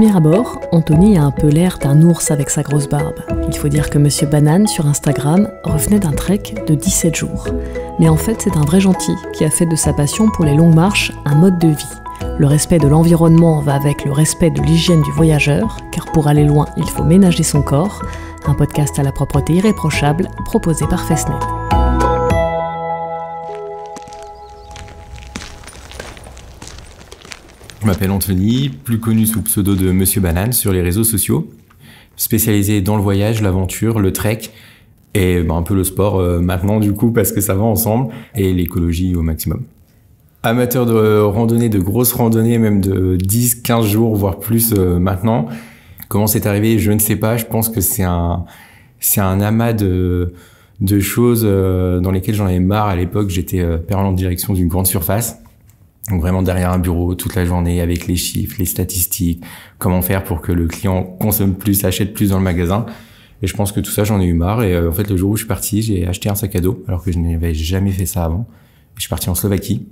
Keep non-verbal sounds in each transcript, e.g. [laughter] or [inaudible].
premier abord, Anthony a un peu l'air d'un ours avec sa grosse barbe. Il faut dire que Monsieur Banane sur Instagram revenait d'un trek de 17 jours. Mais en fait, c'est un vrai gentil qui a fait de sa passion pour les longues marches un mode de vie. Le respect de l'environnement va avec le respect de l'hygiène du voyageur, car pour aller loin, il faut ménager son corps. Un podcast à la propreté irréprochable proposé par Festnet. Je m'appelle Anthony, plus connu sous pseudo de Monsieur Banane sur les réseaux sociaux, spécialisé dans le voyage, l'aventure, le trek et ben, un peu le sport euh, maintenant du coup parce que ça va ensemble et l'écologie au maximum. Amateur de randonnée, de grosses randonnées, même de 10, 15 jours, voire plus euh, maintenant. Comment c'est arrivé, je ne sais pas. Je pense que c'est un, c'est un amas de, de choses euh, dans lesquelles j'en avais marre à l'époque. J'étais euh, en direction d'une grande surface. Donc vraiment derrière un bureau toute la journée avec les chiffres, les statistiques, comment faire pour que le client consomme plus, achète plus dans le magasin. Et je pense que tout ça, j'en ai eu marre. Et euh, en fait, le jour où je suis parti, j'ai acheté un sac à dos, alors que je n'avais jamais fait ça avant. je suis parti en Slovaquie.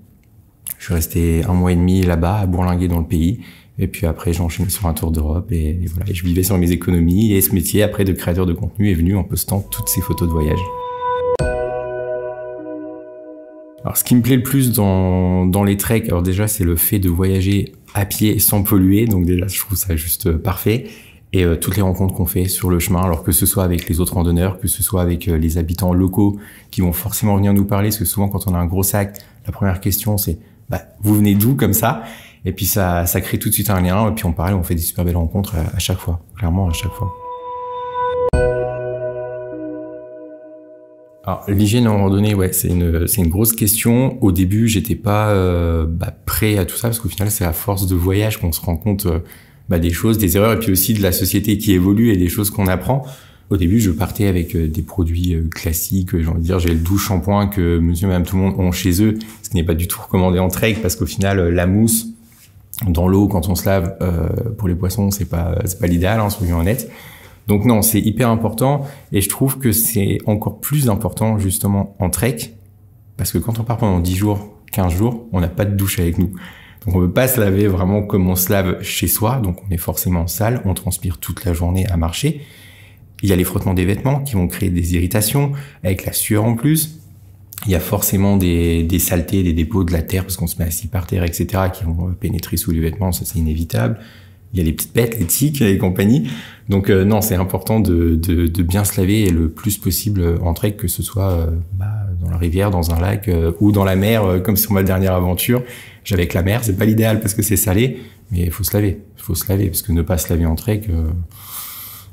Je suis resté un mois et demi là-bas, à bourlinguer dans le pays. Et puis après, j'ai enchaîné sur un tour d'Europe et, voilà. Et je vivais sur mes économies. Et ce métier, après, de créateur de contenu est venu en postant toutes ces photos de voyage. Alors, ce qui me plaît le plus dans, dans les treks, alors déjà, c'est le fait de voyager à pied sans polluer. Donc déjà, je trouve ça juste euh, parfait. Et euh, toutes les rencontres qu'on fait sur le chemin, alors que ce soit avec les autres randonneurs, que ce soit avec euh, les habitants locaux qui vont forcément venir nous parler, parce que souvent quand on a un gros sac, la première question c'est bah, vous venez d'où comme ça? Et puis ça, ça crée tout de suite un lien, et puis on parle, on fait des super belles rencontres à, à chaque fois, clairement à chaque fois. Alors l'hygiène en randonnée, ouais, c'est une c'est une grosse question. Au début, j'étais pas euh, bah, prêt à tout ça parce qu'au final, c'est à force de voyage qu'on se rend compte euh, bah, des choses, des erreurs et puis aussi de la société qui évolue et des choses qu'on apprend. Au début, je partais avec euh, des produits classiques, j'ai envie de dire, j'ai le douche shampoing que monsieur et madame tout le monde ont chez eux, ce qui n'est pas du tout recommandé en trek parce qu'au final, la mousse dans l'eau quand on se lave pour les poissons, c'est pas c'est pas l'idéal, hein, soyons honnêtes. Donc non, c'est hyper important et je trouve que c'est encore plus important justement en trek parce que quand on part pendant 10 jours, 15 jours, on n'a pas de douche avec nous. Donc on ne peut pas se laver vraiment comme on se lave chez soi, donc on est forcément sale, on transpire toute la journée à marcher. Il y a les frottements des vêtements qui vont créer des irritations, avec la sueur en plus. Il y a forcément des, des saletés, des dépôts de la terre parce qu'on se met assis par terre, etc., qui vont pénétrer sous les vêtements, ça c'est inévitable il y a les petites bêtes, les tiques et compagnie. Donc euh, non, c'est important de, de, de, bien se laver le plus possible en trek, que ce soit euh, bah, dans la rivière, dans un lac euh, ou dans la mer, comme sur ma dernière aventure. J'avais avec la mer, c'est pas l'idéal parce que c'est salé, mais il faut se laver. Il faut se laver parce que ne pas se laver en trek,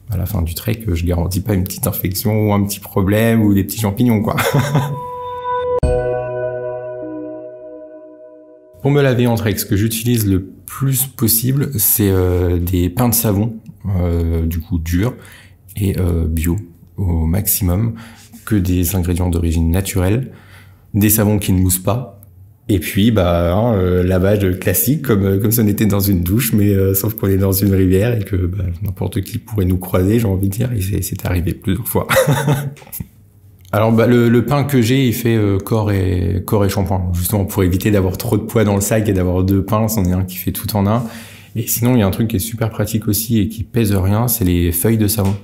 à la fin du trek, je garantis pas une petite infection ou un petit problème ou des petits champignons quoi. [laughs] Pour me laver en trek, ce que j'utilise le plus possible, c'est euh, des pains de savon, euh, du coup dur et euh, bio au maximum, que des ingrédients d'origine naturelle, des savons qui ne moussent pas, et puis bah hein, lavage classique comme comme si on était dans une douche, mais sauf qu'on est dans une rivière et que bah, n'importe qui pourrait nous croiser, j'ai envie de dire, et c'est arrivé plusieurs fois. [laughs] Alors bah, le, le, pain que j'ai, il fait euh, corps et corps et shampoing, justement pour éviter d'avoir trop de poids dans le sac et d'avoir deux pains, c'en est un qui fait tout en un. Et sinon, il y a un truc qui est super pratique aussi et qui pèse rien, c'est les feuilles de savon.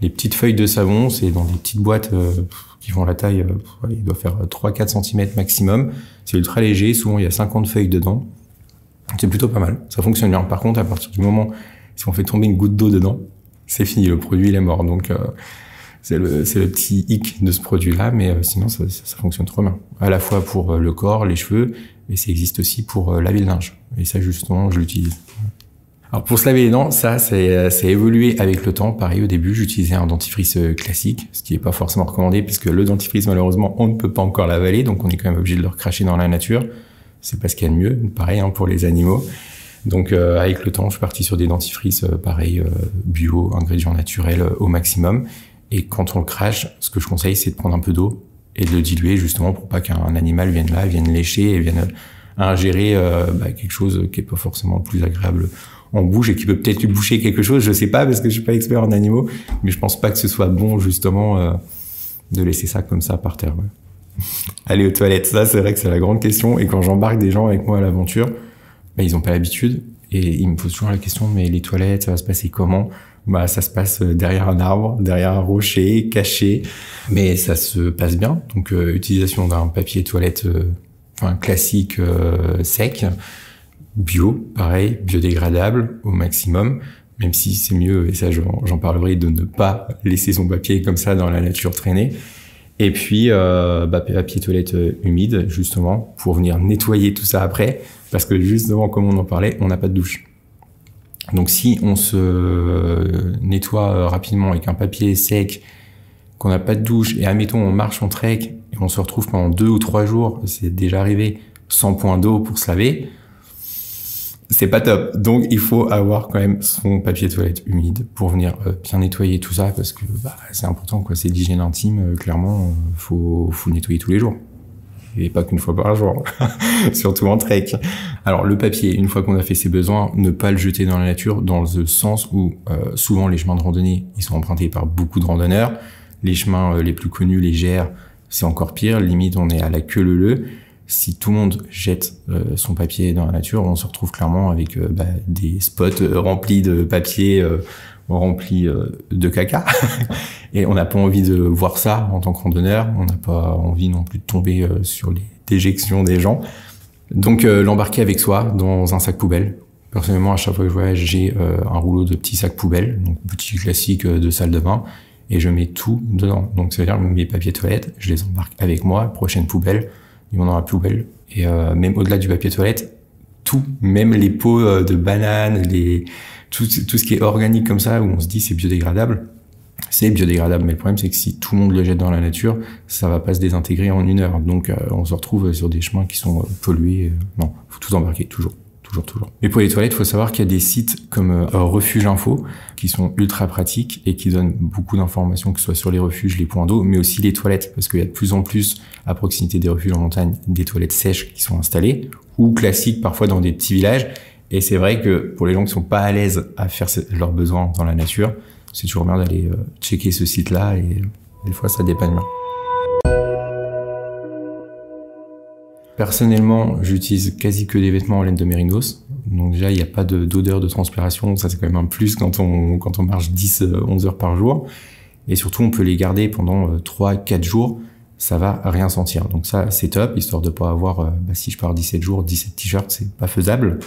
Les petites feuilles de savon, c'est dans des petites boîtes euh, qui font la taille, euh, il doit faire 3-4 cm maximum. C'est ultra léger, souvent il y a 50 feuilles dedans. C'est plutôt pas mal, ça fonctionne bien. Par contre, à partir du moment, si on fait tomber une goutte d'eau dedans, c'est fini, le produit il est mort. Donc c'est le, c'est le petit hic de ce produit-là, mais euh, sinon ça, ça, fonctionne trop bien. À la fois pour euh, le corps, les cheveux, et ça existe aussi pour euh, laver le linge. Et ça justement, je l'utilise. Alors pour se laver les dents, ça, c'est, c'est évolué avec le temps. Pareil, au début, j'utilisais un dentifrice classique, ce qui n'est pas forcément recommandé, puisque le dentifrice, malheureusement, on ne peut pas encore l'avaler, donc on est quand même obligé de le recracher dans la nature. C'est pas ce qu'il y a de mieux. Pareil hein, pour les animaux. Donc avec le temps, je suis parti sur des dentifrices, pareil, bio, ingrédients naturels au maximum. Et quand on le crache, ce que je conseille, c'est de prendre un peu d'eau et de le diluer justement pour pas qu'un animal vienne là, vienne lécher et vienne ingérer euh, bah, quelque chose qui est pas forcément le plus agréable en bouche et qui peut peut-être lui boucher quelque chose. Je sais pas parce que je suis pas expert en animaux, mais je pense pas que ce soit bon justement euh, de laisser ça comme ça par terre. [laughs] Aller aux toilettes, ça c'est vrai que c'est la grande question. Et quand j'embarque des gens avec moi à l'aventure, bah, ils ont pas l'habitude Et il me pose toujours la question, mais les toilettes, ça va se passer comment? Bah, ça se passe derrière un arbre, derrière un rocher, caché, mais ça se passe bien. Donc, euh, utilisation d'un papier toilette, euh, enfin classique, euh, sec, bio, pareil, biodégradable au maximum. Même si c'est mieux, et ça j'en parlerai, de ne pas laisser son papier comme ça dans la nature traîner. Et puis, euh, bah, papier toilette humide, justement, pour venir nettoyer tout ça après. Parce que justement, comme on en parlait, on n'a pas de douche. Donc si on se nettoie rapidement avec un papier sec, qu'on n'a pas de douche, et admettons on marche en trek, et on se retrouve pendant deux ou trois jours, c'est déjà arrivé, sans point d'eau pour se laver, c'est pas top. Donc il faut avoir quand même son papier toilette humide pour venir euh, bien nettoyer tout ça, parce que bah, c'est important, quoi. C'est l'hygiène intime, euh, clairement, euh, faut, faut nettoyer tous les jours et pas qu'une fois par jour, [laughs] surtout en trek. Alors le papier, une fois qu'on a fait ses besoins, ne pas le jeter dans la nature, dans le sens où euh, souvent les chemins de randonnée, ils sont empruntés par beaucoup de randonneurs. Les chemins euh, les plus connus, les GR, c'est encore pire. Limite, on est à la queue leu. Si tout le monde jette euh, son papier dans la nature, on se retrouve clairement avec bah, des spots remplis de papier rempli de caca. [laughs] et on n'a pas envie de voir ça en tant que randonneur. On n'a pas envie non plus de tomber euh, sur les déjections des gens. Donc euh, l'embarquer avec soi dans un sac poubelle. Personnellement, à chaque fois que je voyage, j'ai euh, un rouleau de petits sacs poubelles, donc petit classique de salle de bain, et je mets tout dedans. Donc ça veut dire mes papiers toilettes, je les embarque avec moi. Prochaine poubelle, ils vont dans la poubelle. Et même au-delà du papier toilette, tout, même les pots de bananes, les tout, ce qui est organique comme ça, où on se dit c'est biodégradable, c'est biodégradable. Mais le problème, c'est que si tout le monde le jette dans la nature, ça va pas se désintégrer en une heure. Donc, euh, on se retrouve sur des chemins qui sont euh, pollués. Euh, non, faut tout embarquer, toujours. Toujours, toujours. Et pour les toilettes, il faut savoir qu'il y a des sites comme Refuge Info qui sont ultra pratiques et qui donnent beaucoup d'informations, que ce soit sur les refuges, les points d'eau, mais aussi les toilettes, parce qu'il y a de plus en plus à proximité des refuges en montagne des toilettes sèches qui sont installées ou classiques parfois dans des petits villages et c'est vrai que pour les gens qui sont pas à l'aise à faire leurs besoins dans la nature, c'est toujours bien d'aller euh, checker ce site-là et des fois ça dépanne bien. Personnellement, j'utilise quasi que des vêtements en laine de mérinos. Donc déjà, il n'y a pas d'odeur de, transpiration. Ça, c'est quand même un plus quand on, quand on marche 10, 11 euh, heures par jour. Et surtout, on peut les garder pendant 3, euh, 4 jours. Ça va rien sentir. Donc ça, c'est top, histoire de pas avoir, bah, si je pars 17 jours, 17 t-shirts, c'est pas faisable.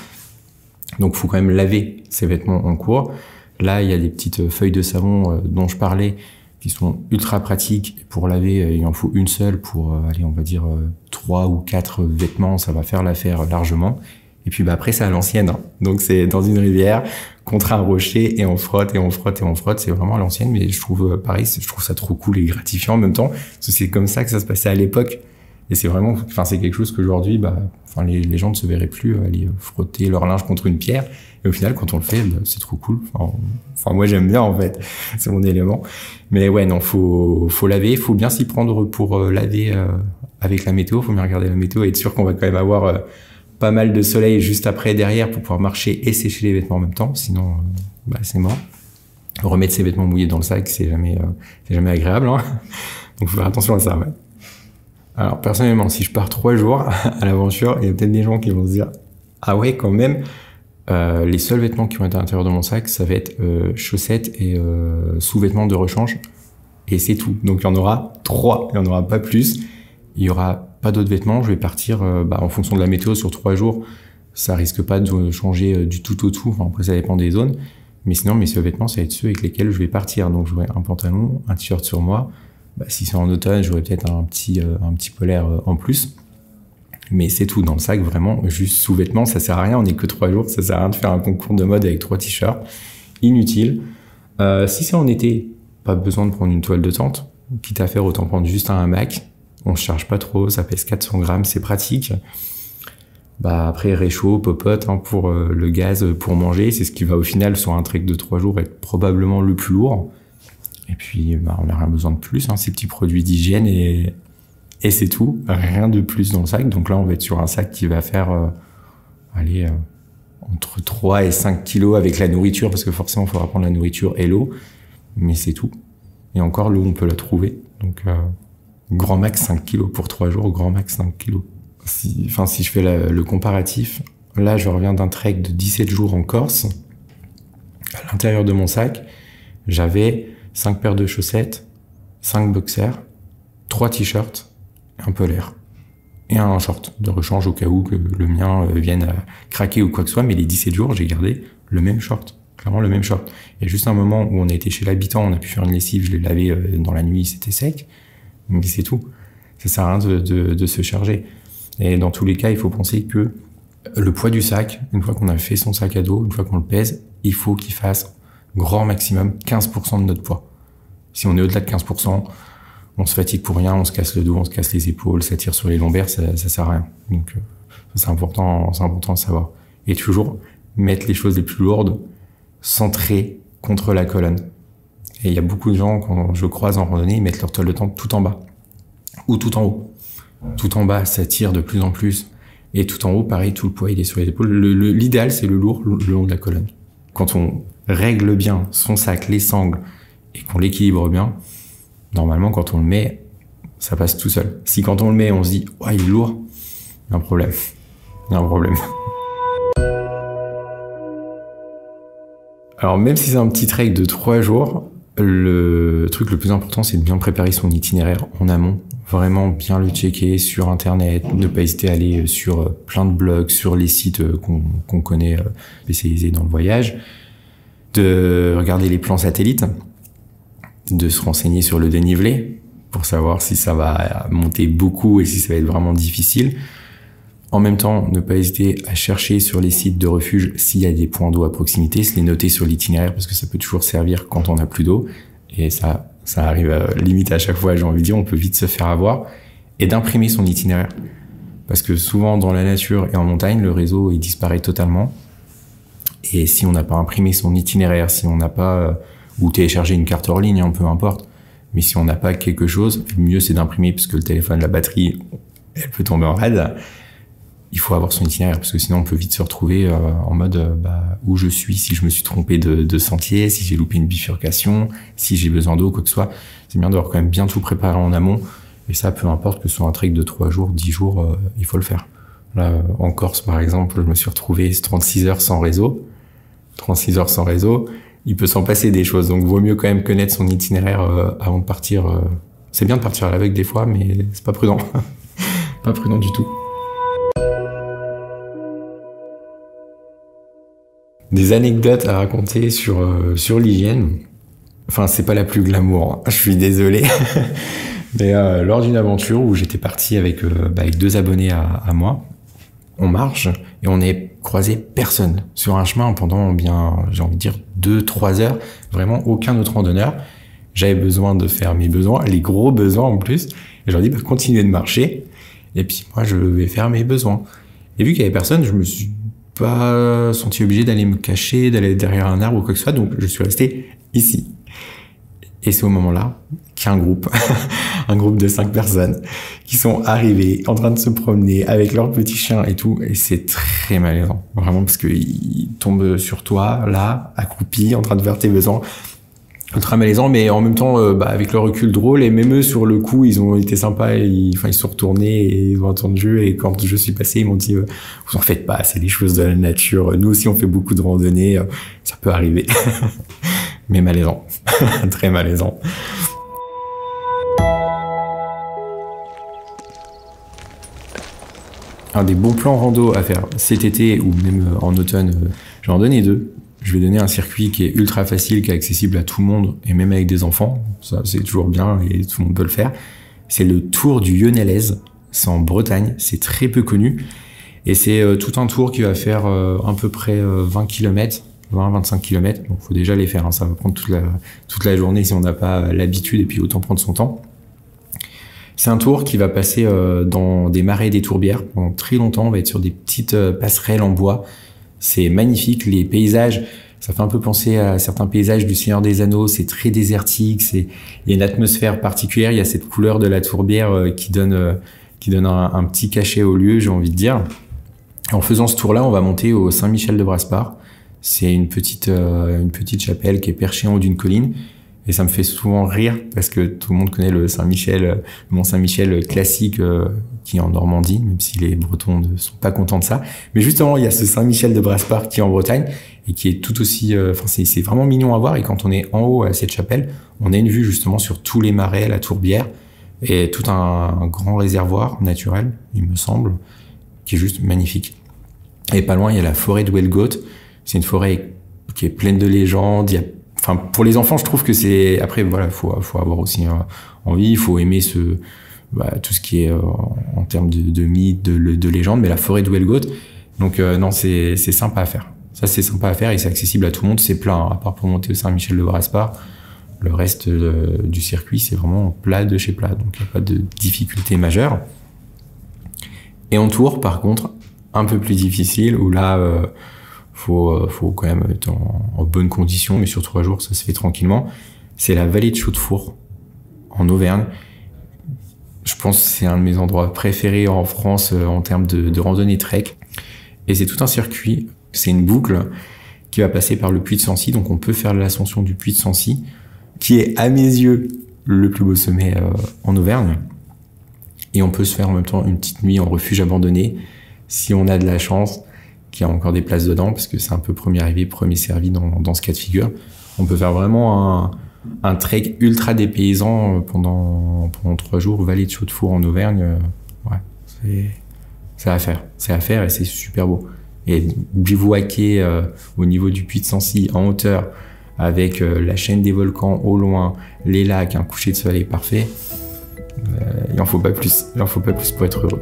Donc, faut quand même laver ses vêtements en cours. Là, il y a des petites feuilles de savon euh, dont je parlais qui sont ultra pratiques. Pour laver, euh, il en faut une seule pour, euh, aller, on va dire, trois ou quatre vêtements. Ça va faire l'affaire largement. Et puis bah, après, c'est à l'ancienne. Hein. Donc c'est dans une rivière, contre un rocher, et on frotte, et on frotte, et on frotte. C'est vraiment à l'ancienne, mais je trouve, pareil, je trouve ça trop cool et gratifiant en même temps. Parce que c'est comme ça que ça se passait à l'époque. Et c'est vraiment, enfin, c'est quelque chose qu'aujourd'hui, bah, enfin, les, gens ne se verraient plus aller frotter leur linge contre une pierre. Et au final, quand on le fait, bah, c'est trop cool. Enfin, moi, j'aime bien, en fait. [laughs] C'est mon élément. Mais ouais, non, faut, faut laver. Faut bien s'y prendre pour euh, laver euh, avec la météo. Faut bien regarder la météo et être sûr qu'on va quand même avoir euh, pas mal de soleil juste après, derrière, pour pouvoir marcher et sécher les vêtements en même temps. Sinon, bah, c'est mort. Remettre ses vêtements mouillés dans le sac, c'est jamais, c'est jamais agréable. Hein [laughs] Donc, faut faire attention à ça, ouais. Alors personnellement, si je pars trois jours [laughs] à l'aventure, il y a peut-être des gens qui vont se dire ah ouais quand même. Euh, les seuls vêtements qui vont être à l'intérieur de mon sac, ça va être euh, chaussettes et euh, sous-vêtements de rechange. Et c'est tout. Donc il y en aura trois, il n'y en aura pas plus. Il y aura pas d'autres vêtements. Je vais partir bah, en fonction de la météo sur trois jours. Ça risque pas de changer du tout au tout. Enfin, après, ça dépend des zones. Mais sinon, mes seuls vêtements, ça va être ceux avec lesquels je vais partir. Donc j'aurai un pantalon, un t-shirt sur moi, bah, si c'est en automne, j'aurais peut-être un petit, euh, un petit polaire euh, en plus. Mais c'est tout dans le sac, vraiment, juste sous-vêtements, ça sert à rien, on n'est que trois jours, ça sert à rien de faire un concours de mode avec trois t-shirts. Inutile. Euh, si c'est en été, pas besoin de prendre une toile de tente. Quitte à faire, autant prendre juste un hamac. On se charge pas trop, ça pèse 400 grammes, c'est pratique. Bah après réchaud, popote hein, pour le gaz pour manger, c'est ce qui va au final sur un trek de trois jours être probablement le plus lourd. Et puis, bah, on n'a rien besoin de plus, hein, ces petits produits d'hygiène et, c'est tout, rien de plus dans le sac. Donc là, on va être sur un sac qui va faire, euh, aller euh, entre 3 et 5 kilos avec la nourriture, parce que forcément, il faudra prendre la nourriture et l'eau, mais c'est tout. Et encore, l'eau, on peut la trouver. Donc, euh, grand max 5 kilos pour 3 jours, grand max 5 kilos. Enfin, si je fais le comparatif, Là, je reviens d'un trek de 17 jours en Corse. À l'intérieur de mon sac, j'avais 5 paires de chaussettes, 5 boxers, 3 t-shirts, un peu l'air et un short de rechange au cas où que le mien euh, vienne à craquer ou quoi que ce soit. Mais les 17 jours, j'ai gardé le même short. Clairement le même short. Il y a juste un moment où on a été chez l'habitant, on a pu faire une lessive, je l'ai lavé euh, dans la nuit, c'était sec. Mais c'est tout. Ça sert à rien de, de, se charger. Et dans tous les cas, il faut penser que le poids du sac, une fois qu'on a fait son sac à dos, une fois qu'on le pèse, il faut qu'il fasse grand maximum 15% de notre poids. Si on est au-delà de 15%, on se fatigue pour rien, on se casse le dos, on se casse les épaules, ça tire sur les lombaires, ça, ça sert à rien. Donc euh, c'est important, c'est important de savoir. Et toujours mettre les choses les plus lourdes centrées contre la colonne. Et il y a beaucoup de gens quand je croise en randonnée, ils mettent leur toile de tente tout en bas ou tout en haut. Tout en bas, ça tire de plus en plus. Et tout en haut, pareil, tout le poids il est sur les épaules. L'idéal, c'est le lourd le long de la colonne. Quand on règle bien son sac, les sangles, et qu'on l'équilibre bien, normalement, quand on le met, ça passe tout seul. Si quand on le met, on se dit, ouais, il est lourd, il y a un problème. Il y a un problème. Alors, même si c'est un petit trek de trois jours, le truc le plus important, c'est de bien préparer son itinéraire en amont. Vraiment bien le checker sur Internet, ne pas hésiter à aller sur euh, plein de blogs, sur les sites euh, qu'on connaît euh, spécialisés dans le voyage, de regarder les plans satellites, de se renseigner sur le dénivelé pour savoir si ça va monter beaucoup et si ça va être vraiment difficile. En même temps, ne pas hésiter à chercher sur les sites de refuge s'il y a des points d'eau à proximité, se les noter sur l'itinéraire parce que ça peut toujours servir quand on n'a plus d'eau. Et ça, ça arrive à, limite à chaque fois, j'ai envie de dire, on peut vite se faire avoir. Et d'imprimer son itinéraire. Parce que souvent dans la nature et en montagne, le réseau il disparaît totalement. Et si on n'a pas imprimé son itinéraire, si on n'a pas euh, ou télécharger une carte hors ligne, hein, peu importe. Mais si on n'a pas quelque chose, le mieux c'est d'imprimer parce que le téléphone, la batterie, elle peut tomber en rade. Il faut avoir son itinéraire parce que sinon on peut vite se retrouver euh, en mode euh, bah, où je suis, si je me suis trompé de, sentier, si j'ai loupé une bifurcation, si j'ai besoin d'eau, quoi que ce soit. C'est bien d'avoir quand même bien tout préparé en amont. Et ça, peu importe que ce soit un trek de 3 jours, 10 jours, il faut le faire. Là, en Corse, par exemple, je me suis retrouvé 36 heures sans réseau. 36 heures sans réseau il peut s'en passer des choses. Donc, vaut mieux quand même connaître son itinéraire euh, avant de partir. Euh. C'est bien de partir à l'aveugle des fois, mais c'est pas prudent. [laughs] pas prudent du tout. Des anecdotes à raconter sur euh, sur l'hygiène. Enfin, c'est pas la plus glamour. Hein. [laughs] Je suis désolé. [laughs] mais lors d'une aventure où j'étais parti avec bah, avec deux abonnés à, à moi, on marche et on est croisé personne sur un chemin pendant bien, j'ai envie de dire, deux, trois heures. Vraiment aucun autre randonneur. J'avais besoin de faire mes besoins, les gros besoins en plus. Et je leur dis, bah, continuez de marcher. Et puis, moi, je vais faire mes besoins. Et vu qu'il y avait personne, je me suis pas senti obligé d'aller me cacher, d'aller derrière un arbre ou quoi que ce soit. Donc, je suis resté ici. Et c'est au moment-là qu'il y a un groupe, [laughs] un groupe de cinq personnes qui sont arrivés en train de se promener avec leur petit chien et tout. Et c'est très malaisant, vraiment, parce qu'ils tombent sur toi, là, accroupi, en train de faire tes besoins. Ultra malaisant, mais en même temps, euh, bah, avec le recul drôle, et même eux, sur le coup, ils ont été sympas, ils, enfin, ils sont retournés et ils ont entendu, et quand je suis passé, ils m'ont dit, euh, vous en faites pas, c'est des choses de la nature, nous aussi on fait beaucoup de randonnées, euh, ça peut arriver. [laughs] mais malaisant, [laughs] très malaisant. Des bons plans rando à faire cet été ou même euh, en automne, euh, je vais en donner deux. Je vais donner un circuit qui est ultra facile, qui est accessible à tout le monde et même avec des enfants. Ça, c'est toujours bien et tout le monde peut le faire. C'est le Tour du Yonelaise. C'est en Bretagne. C'est très peu connu. Et c'est euh, tout un tour qui va faire à peu près 20 km 20-25 km. Donc, faut déjà les faire. Hein. Ça va prendre toute la journée si on n'a pas l'habitude et puis autant prendre son temps. C'est un tour qui va passer euh, dans des marais des tourbières pendant très longtemps. On va être sur des petites euh, passerelles en bois. C'est magnifique. Les paysages, ça fait un peu penser à certains paysages du Seigneur des Anneaux. C'est très désertique. C'est, il y a une atmosphère particulière. Il y a cette couleur de la tourbière euh, qui donne, qui donne un, petit cachet au lieu, j'ai envie de dire. En faisant ce tour-là, on va monter au Saint-Michel de Braspar. C'est une petite, une petite chapelle qui est perchée en haut d'une colline. Et ça me fait souvent rire parce que tout le monde connaît le Saint-Michel, le Mont Saint-Michel classique euh, qui est en Normandie, même si les Bretons ne sont pas contents de ça. Mais justement, il y a ce Saint-Michel de Brasparts qui est en Bretagne et qui est tout aussi, euh, enfin c'est vraiment mignon à voir. Et quand on est en haut à cette chapelle, on a une vue justement sur tous les marais, la tourbière et tout un, grand réservoir naturel, il me semble, qui est juste magnifique. Et pas loin, il y a la forêt de Wellgoat. C'est une forêt qui est pleine de légendes. Enfin pour les enfants je trouve que c'est après voilà faut faut avoir aussi envie il faut aimer ce bah, tout ce qui est euh, en termes de, de mythes de, de légendes mais la forêt de donc euh, non c'est c'est sympa à faire. Ça c'est sympa à faire et c'est accessible à tout le monde c'est plat hein, à part pour monter au Saint-Michel de Braspar. Le reste euh, du circuit c'est vraiment plat de chez plat donc il n'y a pas de difficulté majeure. Et en tour par contre un peu plus difficile où là faut, euh, faut quand même être en, bonne condition, mais sur trois jours, ça se fait tranquillement. C'est la vallée de Chaudefour, en Auvergne. Je pense que c'est un de mes endroits préférés en France euh, en termes de, de randonnée trek. Et c'est tout un circuit, c'est une boucle qui va passer par le puits de Sancy, donc on peut faire l'ascension du puits de Sancy, qui est à mes yeux le plus beau sommet euh, en Auvergne. Et on peut se faire en même temps une petite nuit en refuge abandonné, si on a de la chance qu'il y a encore des places dedans, parce que c'est un peu premier arrivé, premier servi dans, dans ce cas de figure. On peut faire vraiment un, un trek ultra dépaysant pendant, pendant trois jours, vallée de Chaudefour en Auvergne. Ouais, c'est, c'est à faire. C'est à faire et c'est super beau. Et bivouaquer euh, au niveau du puits de Sancy en hauteur, avec euh, la chaîne des volcans au loin, les lacs, un coucher de soleil parfait, euh, il en faut pas plus. Il en faut pas plus pour être heureux.